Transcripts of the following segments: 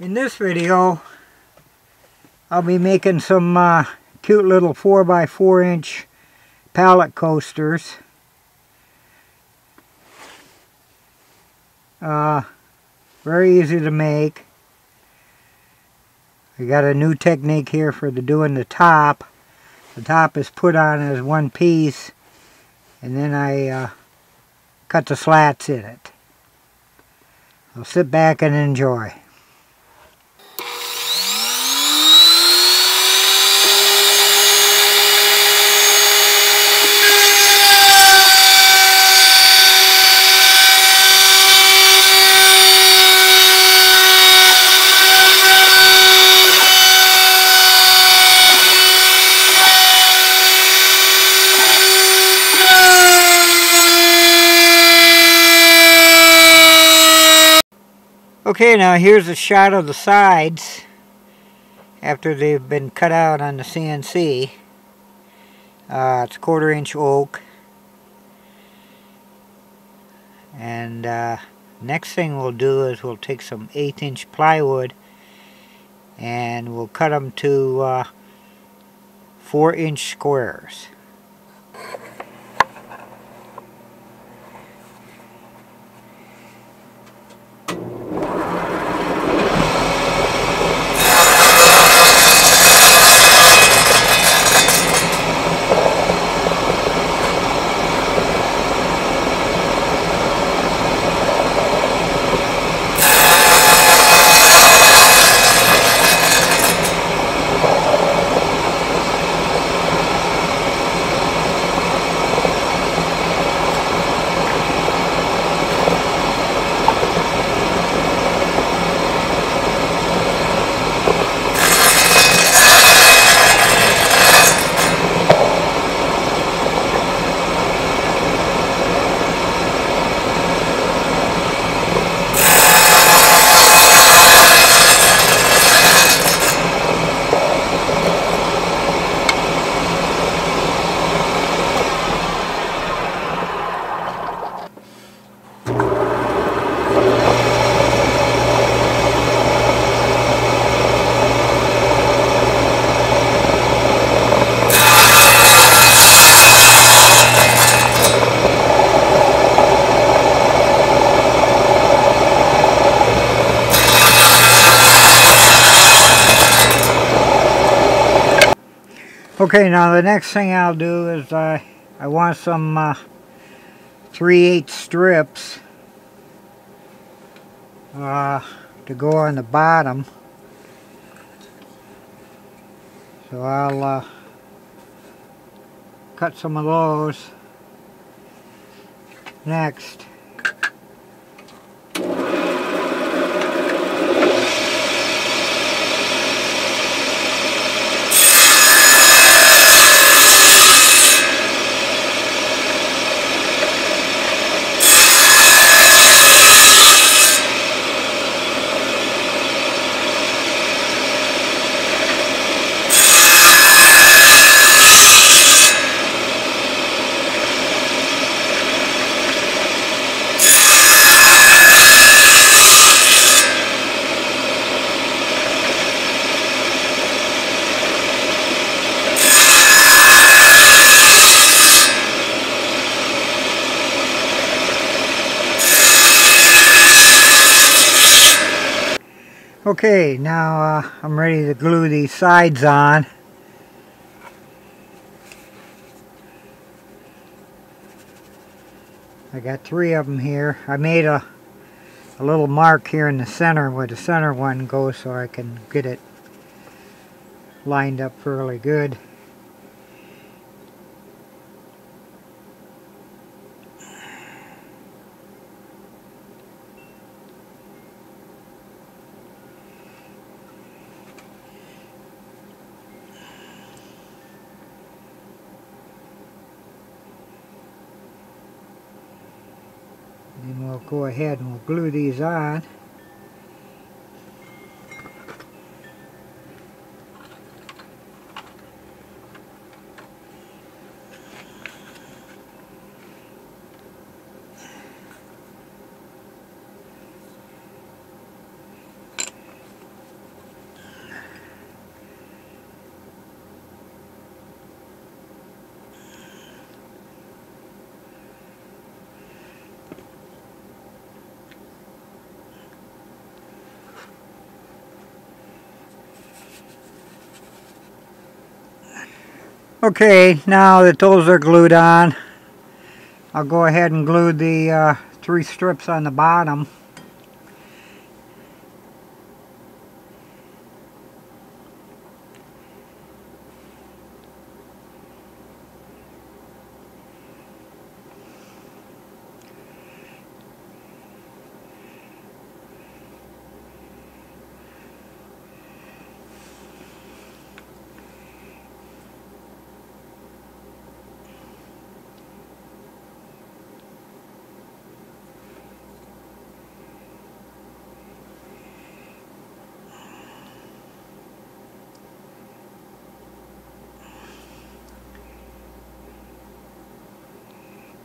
In this video, I'll be making some uh, cute little 4x4 inch pallet coasters. Uh, very easy to make. I got a new technique here for the doing the top. The top is put on as one piece and then I uh, cut the slats in it. I'll sit back and enjoy. Okay, now here's a shot of the sides after they've been cut out on the CNC. Uh, it's quarter inch oak. And uh, next thing we'll do is we'll take some eighth inch plywood and we'll cut them to uh, four inch squares. Okay, now the next thing I'll do is I, I want some uh, 3 8 strips uh, to go on the bottom. So I'll uh, cut some of those next. Okay, now uh, I'm ready to glue these sides on. I got three of them here. I made a, a little mark here in the center where the center one goes so I can get it lined up fairly good. And we'll go ahead and we'll glue these on. Okay, now that those are glued on, I'll go ahead and glue the uh, three strips on the bottom.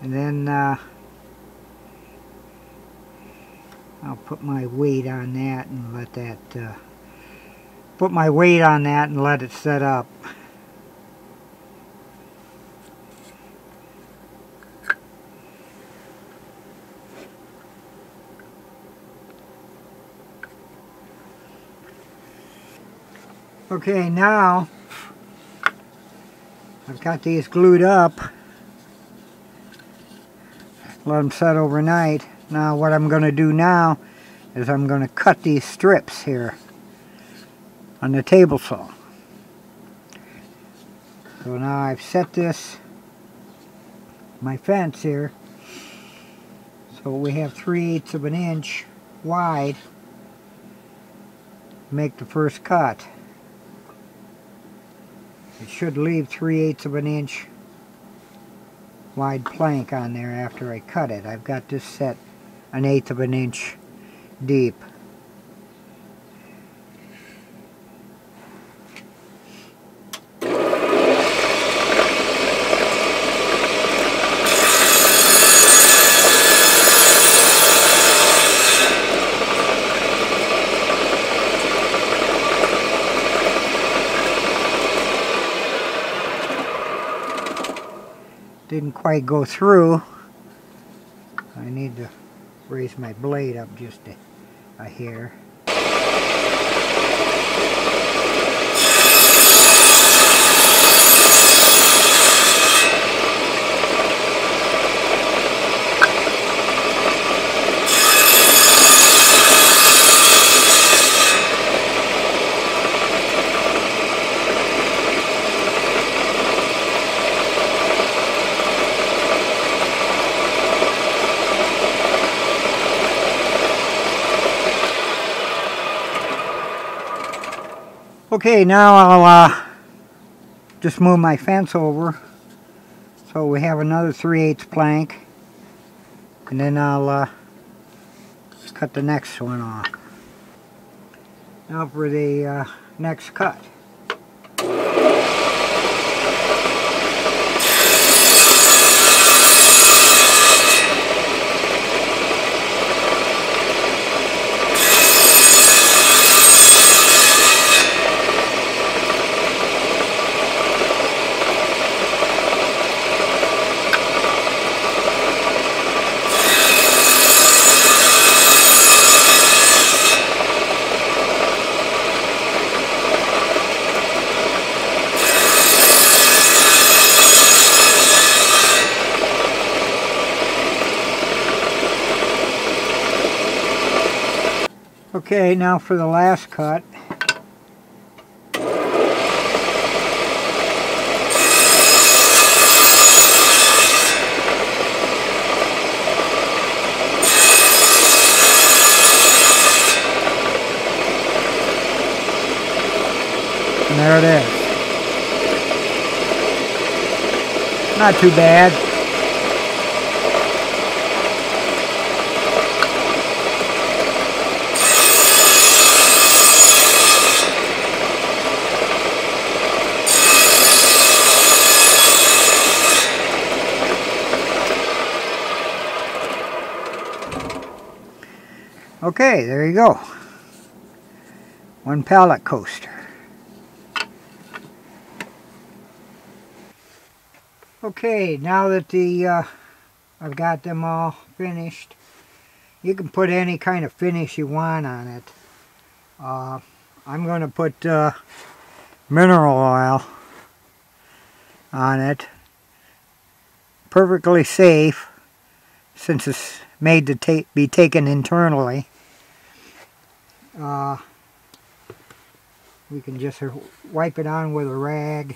And then uh, I'll put my weight on that and let that uh, put my weight on that and let it set up. Okay, now I've got these glued up let them set overnight. Now what I'm going to do now is I'm going to cut these strips here on the table saw. So now I've set this, my fence here, so we have 3 eighths of an inch wide make the first cut. It should leave 3 eighths of an inch wide plank on there after I cut it. I've got this set an eighth of an inch deep. Didn't quite go through. I need to raise my blade up just a, a hair. Okay, now I'll uh, just move my fence over. So we have another 3 8 plank. And then I'll uh, cut the next one off. Now for the uh, next cut. Okay, now for the last cut. And there it is. Not too bad. Okay, there you go. One pallet coaster. Okay, now that the uh, I've got them all finished, you can put any kind of finish you want on it. Uh, I'm going to put uh, mineral oil on it. Perfectly safe since it's made to ta be taken internally. Uh, we can just wipe it on with a rag.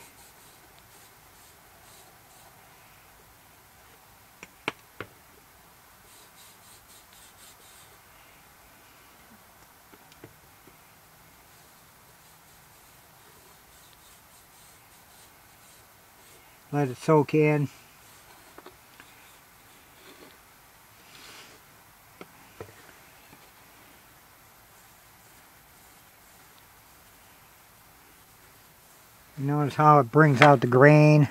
let it soak in. Notice how it brings out the grain.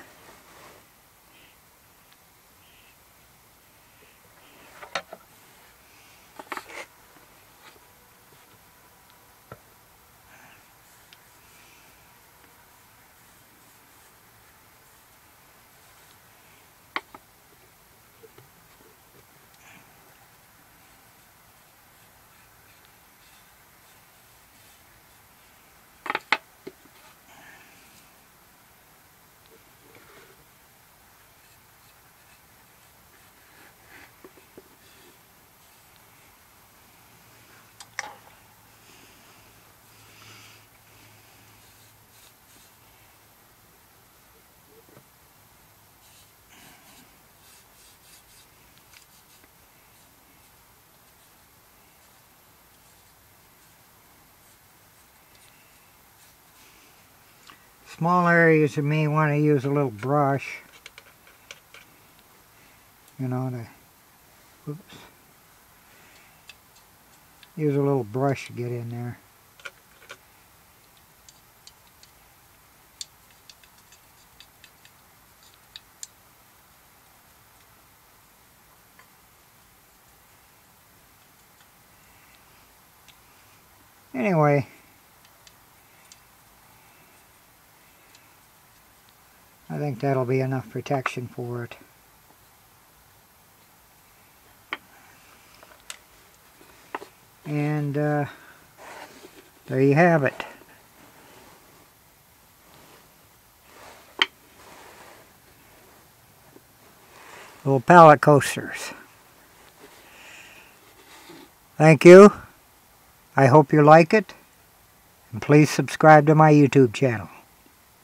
Small areas you may want to use a little brush. You know, to oops, use a little brush to get in there. Anyway, think that'll be enough protection for it. And uh, there you have it. Little pallet coasters. Thank you. I hope you like it. And please subscribe to my YouTube channel.